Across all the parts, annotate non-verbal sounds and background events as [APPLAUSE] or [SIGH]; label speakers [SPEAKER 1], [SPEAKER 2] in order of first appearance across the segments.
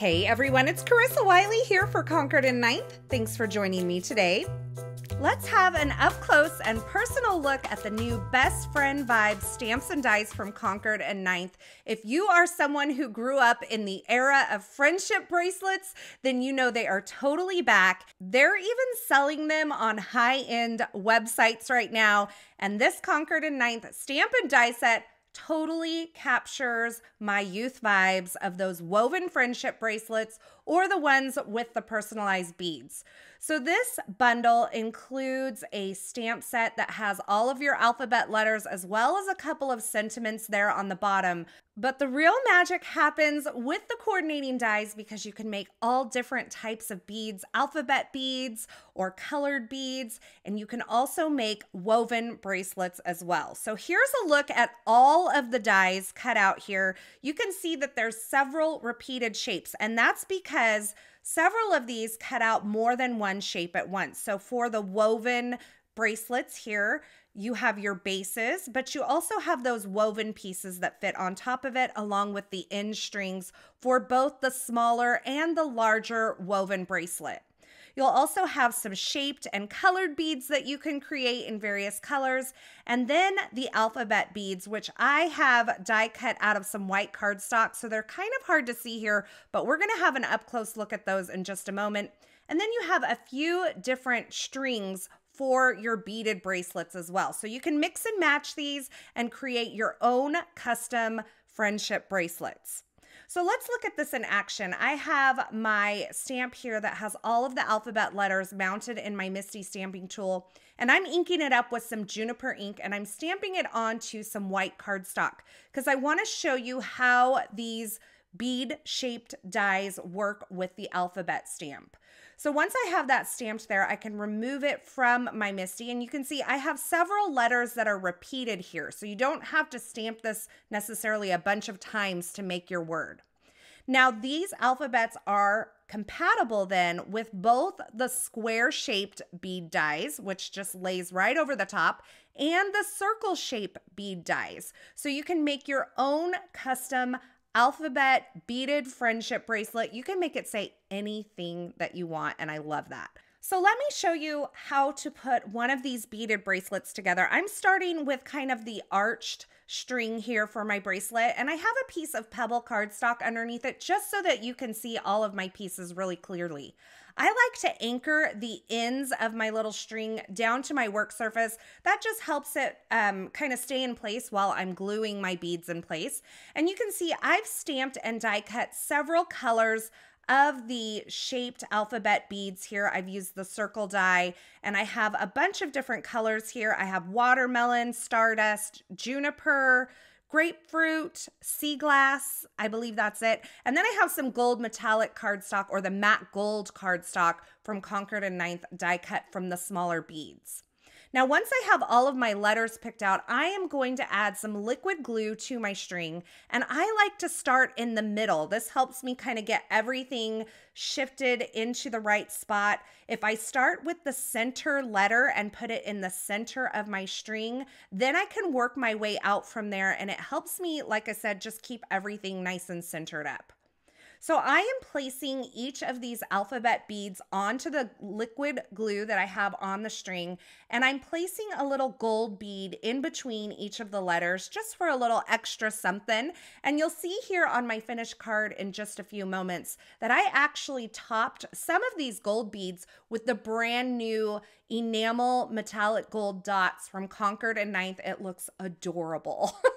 [SPEAKER 1] Hey everyone, it's Carissa Wiley here for Concord and Ninth. Thanks for joining me today. Let's have an up close and personal look at the new Best Friend Vibes stamps and dies from Concord and Ninth. If you are someone who grew up in the era of friendship bracelets, then you know they are totally back. They're even selling them on high end websites right now. And this Concord and Ninth stamp and die set totally captures my youth vibes of those woven friendship bracelets or the ones with the personalized beads. So, this bundle includes a stamp set that has all of your alphabet letters as well as a couple of sentiments there on the bottom. But the real magic happens with the coordinating dies because you can make all different types of beads alphabet beads or colored beads, and you can also make woven bracelets as well. So, here's a look at all of the dies cut out here. You can see that there's several repeated shapes, and that's because Several of these cut out more than one shape at once. So for the woven bracelets here, you have your bases, but you also have those woven pieces that fit on top of it, along with the end strings for both the smaller and the larger woven bracelet. You'll also have some shaped and colored beads that you can create in various colors. And then the alphabet beads, which I have die cut out of some white cardstock. So they're kind of hard to see here, but we're to have an up close look at those in just a moment. And then you have a few different strings for your beaded bracelets as well. So you can mix and match these and create your own custom friendship bracelets. So let's look at this in action. I have my stamp here that has all of the alphabet letters mounted in my MISTI stamping tool, and I'm inking it up with some juniper ink and I'm stamping it onto some white cardstock because I want to show you how these bead shaped dies work with the alphabet stamp. So once I have that stamped there, I can remove it from my MISTI. And you can see I have several letters that are repeated here. So you don't have to stamp this necessarily a bunch of times to make your word. Now, these alphabets are compatible then with both the square shaped bead dies, which just lays right over the top, and the circle shape bead dies. So you can make your own custom alphabet beaded friendship bracelet. You can make it say anything that you want, and I love that. So let me show you how to put one of these beaded bracelets together. I'm starting with kind of the arched string here for my bracelet, and I have a piece of pebble cardstock underneath it just so that you can see all of my pieces really clearly. I like to anchor the ends of my little string down to my work surface. That just helps it um, kind of stay in place while I'm gluing my beads in place. And you can see I've stamped and die cut several colors of the shaped alphabet beads here. I've used the circle die and I have a bunch of different colors here. I have watermelon, stardust, juniper, grapefruit, sea glass. I believe that's it. And then I have some gold metallic cardstock or the matte gold cardstock from Concord and Ninth die cut from the smaller beads. Now, once I have all of my letters picked out, I am going to add some liquid glue to my string. And I like to start in the middle. This helps me kind of get everything shifted into the right spot. If I start with the center letter and put it in the center of my string, then I can work my way out from there. And it helps me, like I said, just keep everything nice and centered up. So I am placing each of these alphabet beads onto the liquid glue that I have on the string, and I'm placing a little gold bead in between each of the letters just for a little extra something. And you'll see here on my finished card in just a few moments that I actually topped some of these gold beads with the brand new enamel metallic gold dots from Concord and Ninth. It looks adorable. [LAUGHS]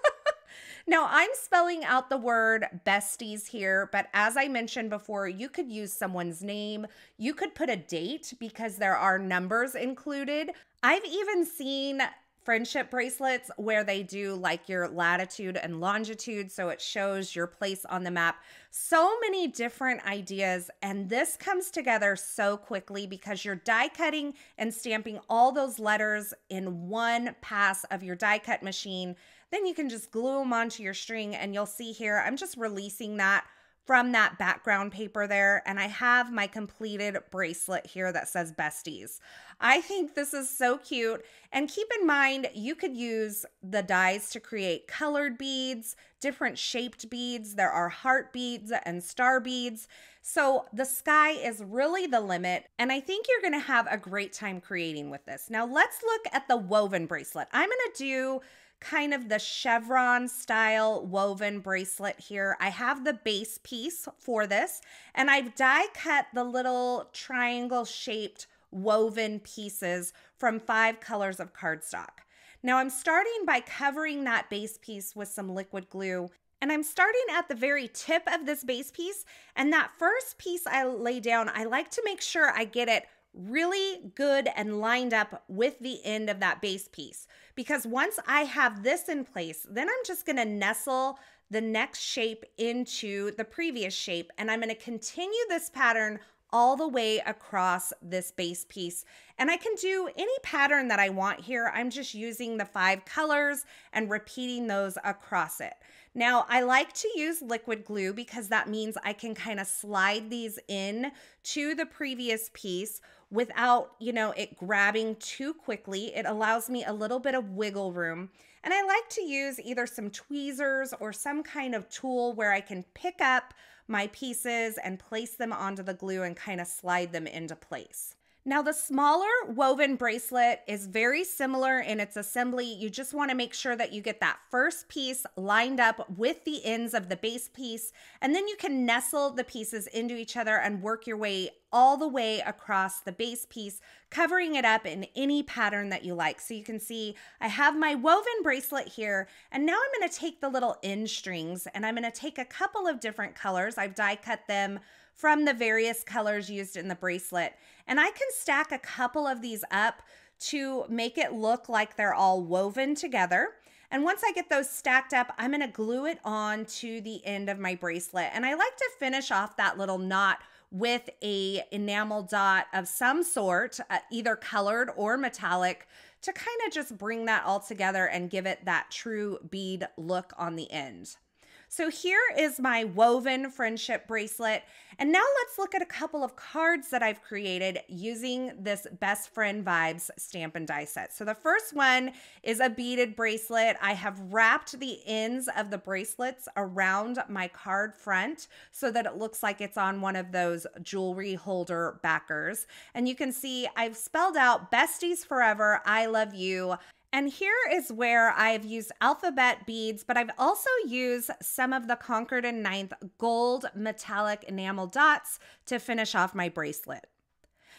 [SPEAKER 1] Now, I'm spelling out the word besties here, but as I mentioned before, you could use someone's name. You could put a date because there are numbers included. I've even seen friendship bracelets where they do like your latitude and longitude so it shows your place on the map. So many different ideas and this comes together so quickly because you're die cutting and stamping all those letters in one pass of your die cut machine then you can just glue them onto your string and you'll see here, I'm just releasing that from that background paper there and I have my completed bracelet here that says besties. I think this is so cute and keep in mind you could use the dies to create colored beads, different shaped beads. There are heart beads and star beads. So the sky is really the limit and I think you're going to have a great time creating with this. Now let's look at the woven bracelet. I'm going to do kind of the chevron style woven bracelet here. I have the base piece for this and I've die cut the little triangle shaped woven pieces from five colors of cardstock. Now I'm starting by covering that base piece with some liquid glue and I'm starting at the very tip of this base piece and that first piece I lay down, I like to make sure I get it really good and lined up with the end of that base piece. Because once I have this in place, then I'm just gonna nestle the next shape into the previous shape and I'm gonna continue this pattern all the way across this base piece. And I can do any pattern that I want here. I'm just using the five colors and repeating those across it. Now, I like to use liquid glue because that means I can kind of slide these in to the previous piece without, you know, it grabbing too quickly. It allows me a little bit of wiggle room. And I like to use either some tweezers or some kind of tool where I can pick up my pieces and place them onto the glue and kind of slide them into place. Now, the smaller woven bracelet is very similar in its assembly. You just want to make sure that you get that first piece lined up with the ends of the base piece, and then you can nestle the pieces into each other and work your way all the way across the base piece, covering it up in any pattern that you like. So you can see I have my woven bracelet here, and now I'm going to take the little end strings and I'm going to take a couple of different colors. I've die cut them from the various colors used in the bracelet. And I can stack a couple of these up to make it look like they're all woven together. And once I get those stacked up, I'm gonna glue it on to the end of my bracelet. And I like to finish off that little knot with a enamel dot of some sort, uh, either colored or metallic, to kind of just bring that all together and give it that true bead look on the end. So here is my woven friendship bracelet. And now let's look at a couple of cards that I've created using this Best Friend Vibes stamp and die set. So the first one is a beaded bracelet. I have wrapped the ends of the bracelets around my card front so that it looks like it's on one of those jewelry holder backers. And you can see I've spelled out besties forever, I love you. And here is where I've used alphabet beads, but I've also used some of the Concord and Ninth gold metallic enamel dots to finish off my bracelet.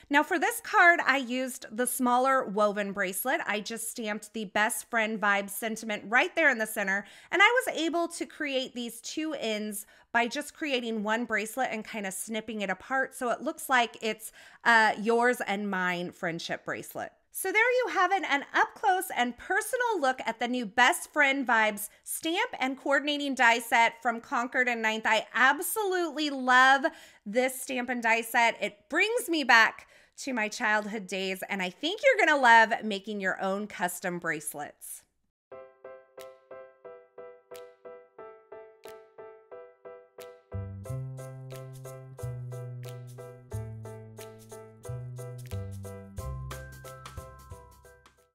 [SPEAKER 1] Now for this card, I used the smaller woven bracelet. I just stamped the best friend vibe sentiment right there in the center. And I was able to create these two ends by just creating one bracelet and kind of snipping it apart. So it looks like it's uh, yours and mine friendship bracelet. So there you have it, an up close and personal look at the new Best Friend Vibes stamp and coordinating die set from Concord and Ninth. I absolutely love this stamp and die set. It brings me back to my childhood days, and I think you're gonna love making your own custom bracelets.